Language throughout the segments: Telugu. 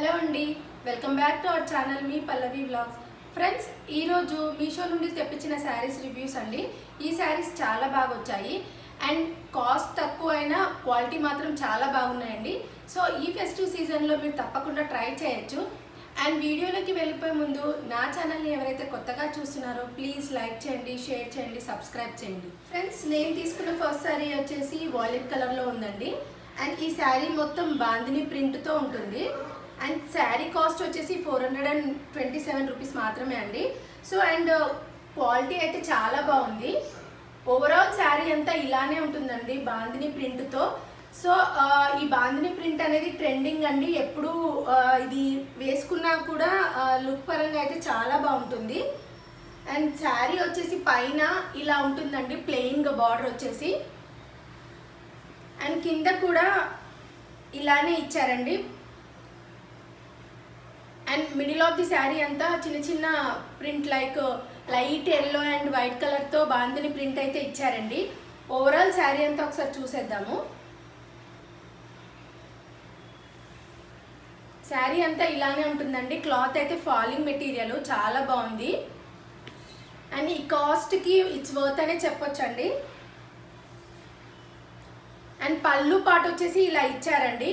హలో అండి. Welcome back to our channel me Pallavi blogs friends ఈరోజు మీషో నుండి తెప్పించిన శారీస్ రివ్యూస్ అండి. ఈ శారీస్ చాలా బాగా వచ్చాయి. అండ్ కాస్ట్ తక్కువ అయినా క్వాలిటీ మాత్రం చాలా బాగున్నాయండి. సో ఈ ఫెస్టివ్ సీజన్లో మీరు తప్పకుండా ట్రై చేయొచ్చు. అండ్ వీడియోలోకి వెళ్ళిపోయే ముందు నా ఛానల్ని ఎవరైతే కొత్తగా చూస్తున్నారో ప్లీజ్ లైక్ చేయండి షేర్ చేయండి సబ్స్క్రైబ్ చేయండి. ఫ్రెండ్స్ నేను తీసుకున్న ఫస్ట్ శారీ వచ్చేసి వాయిలెట్ కలర్లో ఉందండి. అండ్ ఈ శారీ మొత్తం బాందిని ప్రింట్తో ఉంటుంది. అండ్ శారీ కాస్ట్ వచ్చేసి four hundred and twenty seven rupees మాత్రమే అండి. సో అండ్ క్వాలిటీ అయితే చాలా బాగుంది. ఓవరాల్ శారీ అంతా ఇలానే ఉంటుందండి బాందిని ప్రింట్తో సో uh, ఈ బాందిని ప్రింట్ అనేది ట్రెండింగ్ అండి. ఎప్పుడు uh, ఇది వేసుకున్నా కూడా uh, లుక్ పరంగా అయితే చాలా బాగుంటుంది. అండ్ శారీ వచ్చేసి పైన ఇలా ఉంటుందండి ప్లెయిన్గా బార్డర్ వచ్చేసి. అండ్ కింద కూడా ఇలానే ఇచ్చారండి. And middle of the sari అంతా చిన్న చిన్న print like light yellow and white కలర్తో బాందిని ప్రింట్ అయితే ఇచ్చారండి. ఓవరాల్ శారీ అంతా ఒకసారి చూసేద్దాము. శారీ అంతా ఇలానే ఉంటుందండి. క్లాత్ అయితే ఫాలింగ్ మెటీరియల్ చాలా బాగుంది. అండ్ ఈ కాస్ట్కి ఇట్స్ వర్త్ అనే చెప్పొచ్చండి. అండ్ పళ్ళు పాటు వచ్చేసి ఇలా ఇచ్చారండి.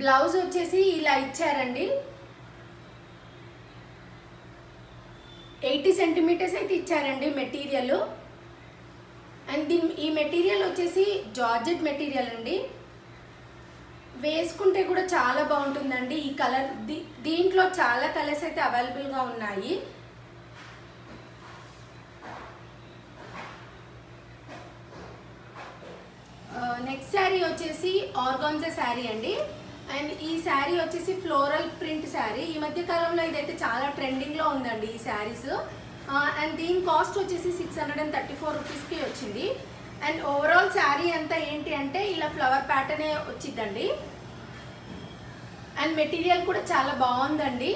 బ్లౌజ్ వచ్చేసి ఇలా ఇచ్చారండి. ఎయిటీ సెంటీమీటర్స్ అయితే ఇచ్చారండి మెటీరియల్. అండ్ దీని ఈ మెటీరియల్ వచ్చేసి జార్జెట్ మెటీరియల్ అండి. వేసుకుంటే కూడా చాలా బాగుంటుందండి. ఈ కలర్ దీ దీంట్లో చాలా కలర్స్ అయితే అవైలబుల్గా ఉన్నాయి. నెక్స్ట్ శారీ వచ్చేసి ఆర్గాన్జా శారీ అండి. అండ్ ఈ శారీ వచ్చేసి ఫ్లోరల్ ప్రింట్ శారీ. ఈ మధ్య కాలంలో ఇదైతే చాలా ట్రెండింగ్లో ఉందండి ఈ శారీస్. అండ్ దీని కాస్ట్ వచ్చేసి six hundred and thirty four రూపీస్కి వచ్చింది. అండ్ ఓవరాల్ శారీ అంతా ఏంటి అంటే ఇలా ఫ్లవర్ ప్యాటర్నే వచ్చిందండి. అండ్ మెటీరియల్ కూడా చాలా బాగుందండి.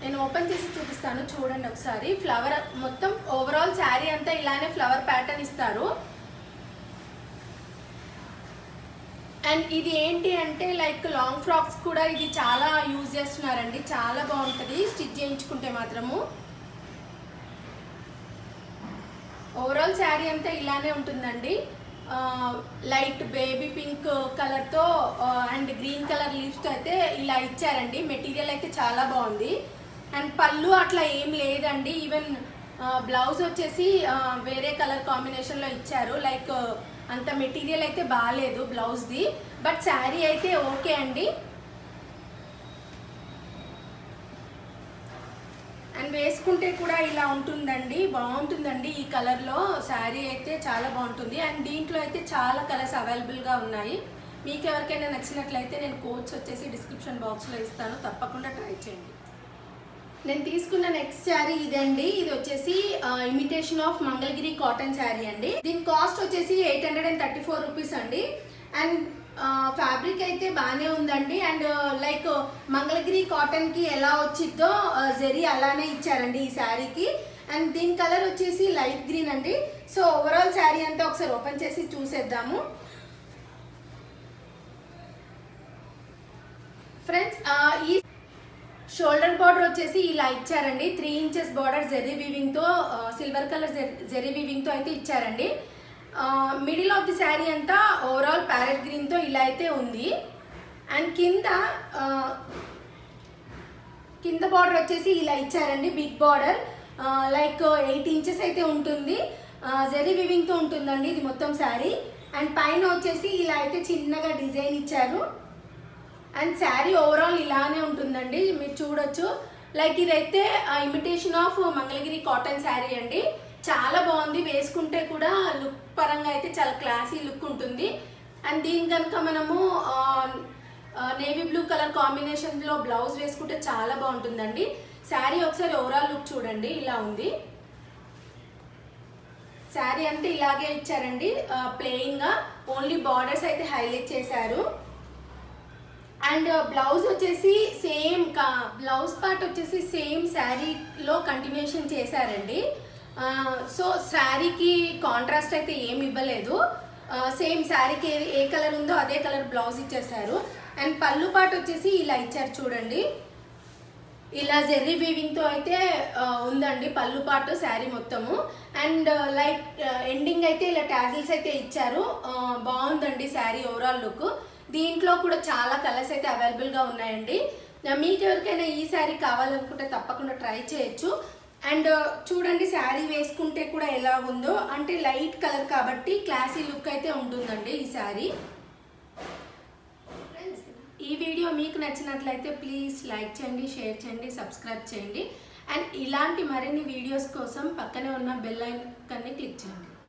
నేను ఓపెన్ చేసి చూపిస్తాను చూడండి ఒకసారి. ఫ్లవర్ మొత్తం ఓవరాల్ శారీ అంతా ఇలానే ఫ్లవర్ ప్యాటర్న్ ఇస్తారు. అండ్ ఇది ఏంటి అంటే లైక్ లాంగ్ ఫ్రాక్స్ కూడా ఇది చాలా యూజ్ చేస్తున్నారండి. చాలా బాగుంటుంది. స్టిచ్ చేయించుకుంటే మాత్రము. ఓవరాల్ శారీ అంతా ఇలానే ఉంటుందండి. లైట్ బేబీ పింక్ కలర్తో అండ్ గ్రీన్ కలర్ లీవ్స్తో అయితే ఇలా ఇచ్చారండి. మెటీరియల్ అయితే చాలా బాగుంది. అండ్ పళ్ళు అట్లా ఏం లేదండి. ఈవెన్ బ్లౌజ్ వచ్చేసి వేరే కలర్ కాంబినేషన్లో ఇచ్చారు. లైక్ అంత మెటీరియల్ అయితే బాగాలేదు బ్లౌజ్ది బట్ శారీ అయితే ఓకే అండి. అండ్ వేసుకుంటే కూడా ఇలా ఉంటుందండి బాగుంటుందండి. ఈ కలర్లో శారీ అయితే చాలా బాగుంటుంది. అండ్ దీంట్లో అయితే చాలా కలర్స్ అవైలబుల్గా ఉన్నాయి. మీకు ఎవరికైనా నచ్చినట్లయితే నేను కోడ్స్ వచ్చేసి డిస్క్రిప్షన్ బాక్స్లో ఇస్తాను. తప్పకుండా ట్రై చేయండి. నేను తీసుకున్న నెక్స్ట్ శారీ ఇదండి. ఇది వచ్చేసి imitation of Mangalagiri cotton sari అండి. దీని కాస్ట్ వచ్చేసి eight hundred and thirty four rupees అండి అండ్ ఫ్యాబ్రిక్ అయితే బాగానే ఉందండి. అండ్ లైక్ మంగళగిరి కాటన్కి ఎలా వచ్చిద్దో జెరీ అలానే ఇచ్చారండి ఈ శారీకి అండ్ దీని కలర్ వచ్చేసి లైట్ గ్రీన్ అండి. సో ఓవరాల్ శారీ అంతా ఒకసారి ఓపెన్ చేసి చూసేద్దాము. ఫ్రెండ్స్ ఈ షోల్డర్ బార్డర్ వచ్చేసి ఇలా ఇచ్చారండి. త్రీ ఇంచెస్ బార్డర్ జెరీ వీవింగ్తో సిల్వర్ కలర్ జెరీ వీవింగ్తో అయితే ఇచ్చారండి. మిడిల్ ఆఫ్ ది శారీ అంతా ఓవరాల్ ప్యారెట్ గ్రీన్తో ఇలా అయితే ఉంది. అండ్ కింద కింద బార్డర్ వచ్చేసి ఇలా ఇచ్చారండి big border like eight inches అయితే ఉంటుంది. జెర్రీ వివింగ్తో ఉంటుందండి ఇది మొత్తం శారీ అండ్ పైన వచ్చేసి ఇలా అయితే చిన్నగా డిజైన్ ఇచ్చారు. అండ్ శారీ ఓవరాల్ ఇలానే ఉంటుందండి. మీరు చూడొచ్చు. లైక్ ఇదైతే imitation of Mangalagiri cotton sari అండి. చాలా బాగుంది. వేసుకుంటే కూడా లుక్ పరంగా అయితే చాలా క్లాసీ లుక్ ఉంటుంది. అండ్ దీని కనుక మనము నేవీ బ్లూ కలర్ కాంబినేషన్లో బ్లౌజ్ వేసుకుంటే చాలా బాగుంటుందండి. శారీ ఒకసారి ఓవరాల్ లుక్ చూడండి. ఇలా ఉంది. శారీ అంతా ఇలాగే ఇచ్చారండి. ప్లెయిన్గా ఓన్లీ బార్డర్స్ అయితే హైలైట్ చేశారు. అండ్ బ్లౌజ్ వచ్చేసి సేమ్ బ్లౌజ్ పార్ట్ వచ్చేసి సేమ్ శారీలో కంటిన్యూషన్ చేశారండి. సో శారీకి కాంట్రాస్ట్ అయితే ఏమి ఇవ్వలేదు. సేమ్ శారీకి ఏ ఏ కలర్ ఉందో అదే కలర్ బ్లౌజ్ ఇచ్చేసారు అండ్ పళ్ళు పాటు వచ్చేసి ఇలా ఇచ్చారు చూడండి. ఇలా జెర్రీ వీవింగ్తో అయితే ఉందండి పళ్ళు పాటు శారీ మొత్తము. అండ్ లైక్ ఎండింగ్ అయితే ఇలా ట్యాజిల్స్ అయితే ఇచ్చారు. బాగుందండి శారీ ఓవరాల్ లుక్ దీంట్లో కూడా చాలా కలర్స్ అయితే అవైలబుల్గా ఉన్నాయండి. మీకు ఎవరికైనా ఈ శారీ కావాలనుకుంటే తప్పకుండా ట్రై చేయొచ్చు. అండ్ చూడండి శారీ వేసుకుంటే కూడా ఎలా ఉందో. అంటే లైట్ కలర్ కాబట్టి క్లాసీ లుక్ అయితే ఉంటుందండి ఈ శారీ. ఈ వీడియో మీకు నచ్చినట్లయితే ప్లీజ్ లైక్ చేయండి షేర్ చేయండి సబ్స్క్రైబ్ చేయండి. అండ్ ఇలాంటి మరిన్ని వీడియోస్ కోసం పక్కనే ఉన్న బెల్ ఐకాన్ని క్లిక్ చేయండి.